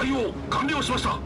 対応完了しました。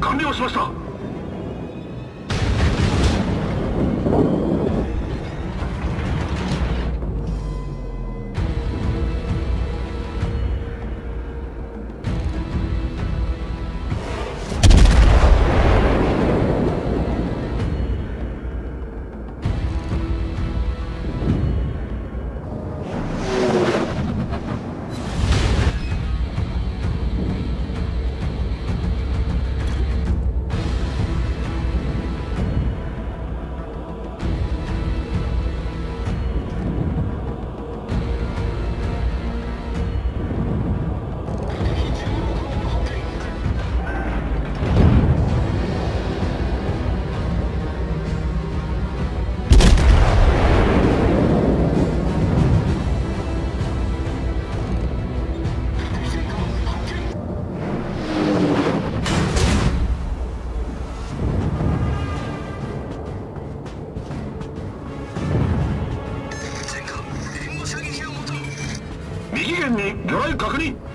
完了しました。右舷に魚雷確認。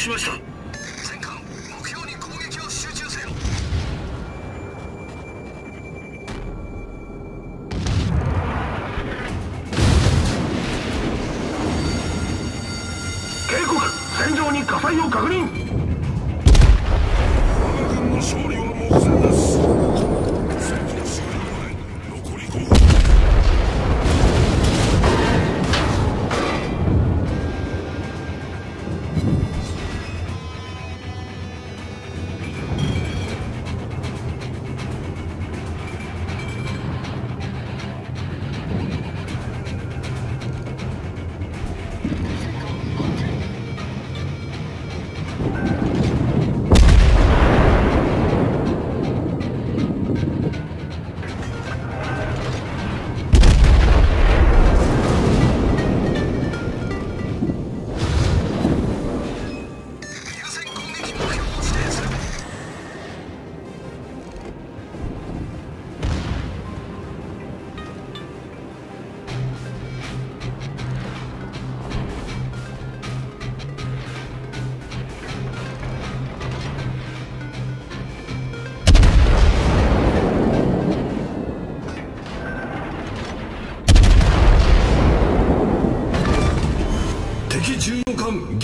しました。全艦目標に攻撃を集中せよ。警告戦場に火災を確認。我が軍の勝利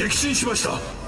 撃沈しました。